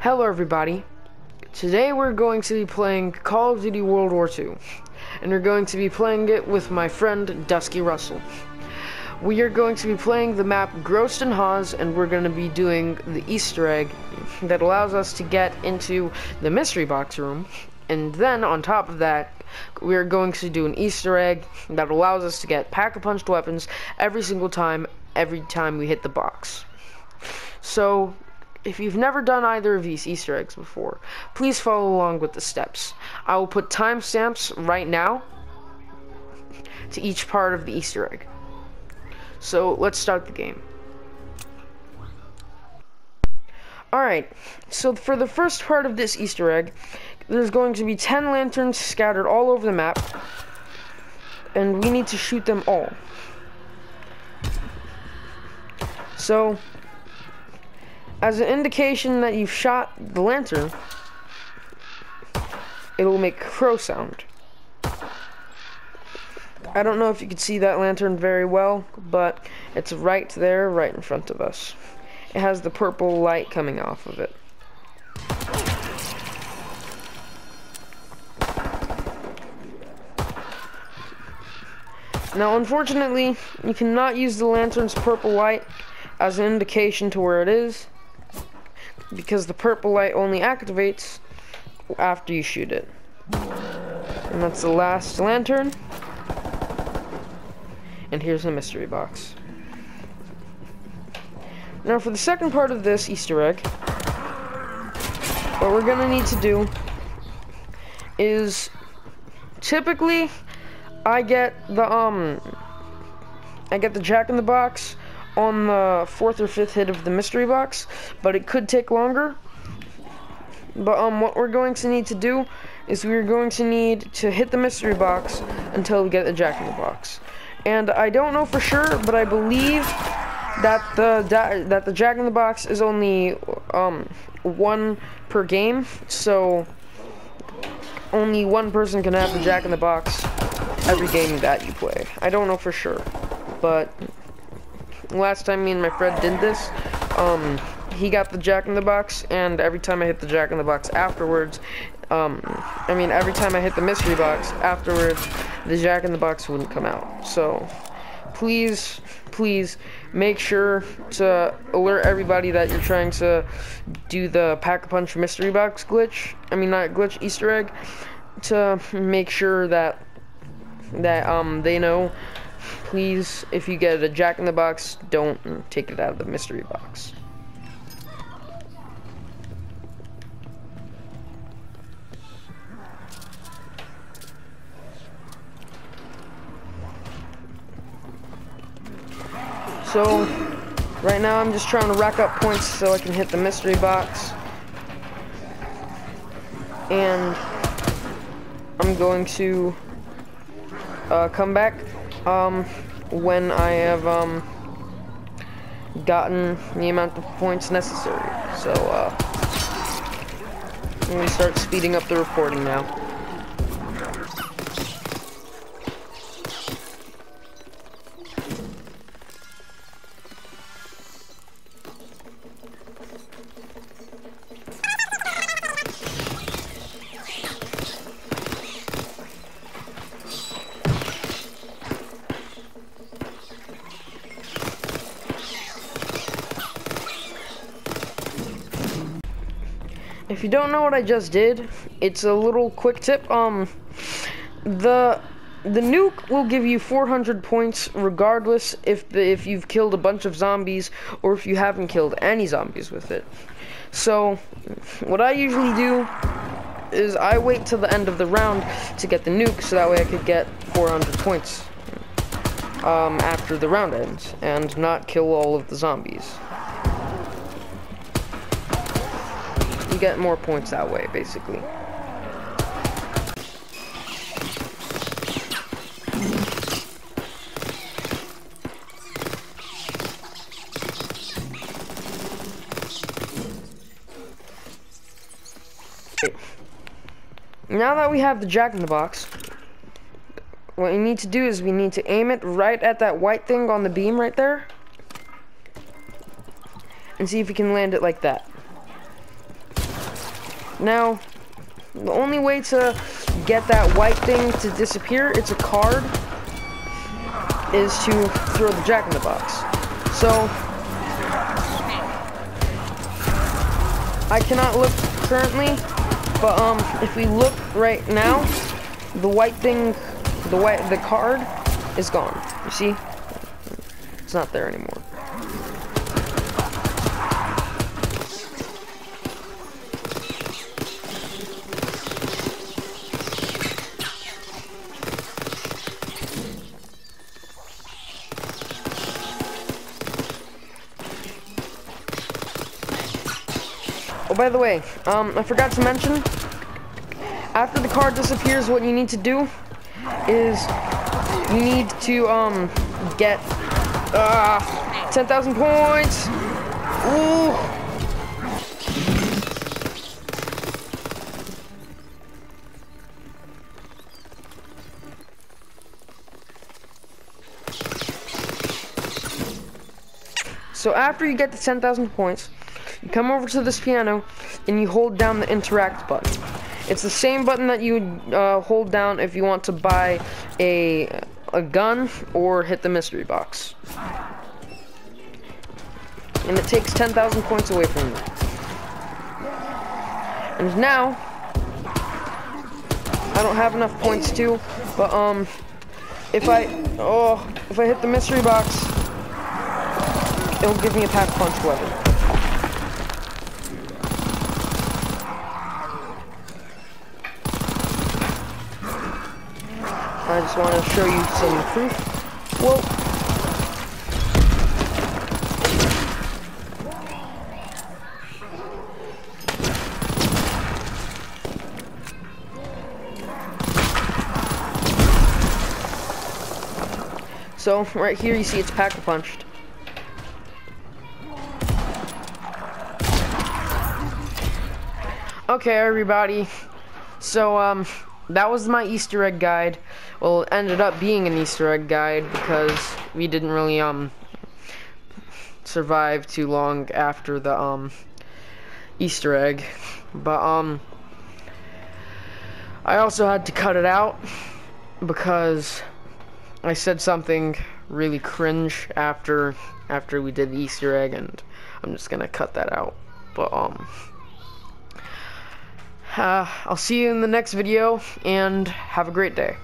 Hello everybody. Today we're going to be playing Call of Duty World War II. And we're going to be playing it with my friend Dusky Russell. We are going to be playing the map Groesten Haus and we're going to be doing the Easter egg that allows us to get into the mystery box room. And then on top of that, we are going to do an Easter egg that allows us to get pack-a-punched weapons every single time, every time we hit the box. So, if you've never done either of these Easter eggs before, please follow along with the steps. I will put timestamps right now to each part of the Easter egg. So, let's start the game. Alright, so for the first part of this Easter egg, there's going to be 10 lanterns scattered all over the map, and we need to shoot them all. So, as an indication that you've shot the lantern, it will make crow sound. I don't know if you can see that lantern very well, but it's right there, right in front of us. It has the purple light coming off of it. Now, unfortunately, you cannot use the lantern's purple light as an indication to where it is, because the purple light only activates after you shoot it. And that's the last lantern. And here's the mystery box. Now for the second part of this Easter egg, what we're gonna need to do is typically I get the um I get the jack in the box on the fourth or fifth hit of the mystery box, but it could take longer. But um what we're going to need to do is we're going to need to hit the mystery box until we get the jack in the box. And I don't know for sure, but I believe that the that the jack in the box is only um one per game, so only one person can have the jack in the box every game that you play. I don't know for sure, but last time me and my friend did this, um, he got the jack in the box, and every time I hit the jack in the box afterwards, um, I mean, every time I hit the mystery box afterwards, the jack in the box wouldn't come out. So, please, please make sure to alert everybody that you're trying to do the pack-a-punch mystery box glitch. I mean, not glitch, Easter egg. To make sure that that um they know please if you get a jack in the box don't take it out of the mystery box. So right now I'm just trying to rack up points so I can hit the mystery box. And I'm going to uh, come back um, when I have um, gotten the amount of points necessary. So uh, to start speeding up the recording now. If you don't know what I just did, it's a little quick tip. Um, the the nuke will give you 400 points regardless if if you've killed a bunch of zombies or if you haven't killed any zombies with it. So, what I usually do is I wait till the end of the round to get the nuke so that way I could get 400 points um, after the round ends and not kill all of the zombies. You get more points that way, basically. Now that we have the jack in the box, what we need to do is we need to aim it right at that white thing on the beam right there. And see if we can land it like that. Now, the only way to get that white thing to disappear, it's a card, is to throw the jack in the box. So, I cannot look currently, but um, if we look right now, the white thing, the white, the card is gone. You see? It's not there anymore. Oh, by the way, um, I forgot to mention, after the card disappears, what you need to do is you need to, um, get, uh, 10,000 points. So after you get the 10,000 points, you come over to this piano and you hold down the interact button. It's the same button that you uh, hold down if you want to buy a, a gun or hit the mystery box. And it takes 10,000 points away from you. And now, I don't have enough points to, but um, if I, oh, if I hit the mystery box, it'll give me a pack punch weapon. I just want to show you some proof. Whoa. So, right here you see it's pack-a-punched. Okay, everybody. So, um, that was my Easter egg guide. Well, it ended up being an Easter egg guide because we didn't really, um, survive too long after the, um, Easter egg. But, um, I also had to cut it out because I said something really cringe after after we did the Easter egg and I'm just gonna cut that out. But, um, uh, I'll see you in the next video, and have a great day.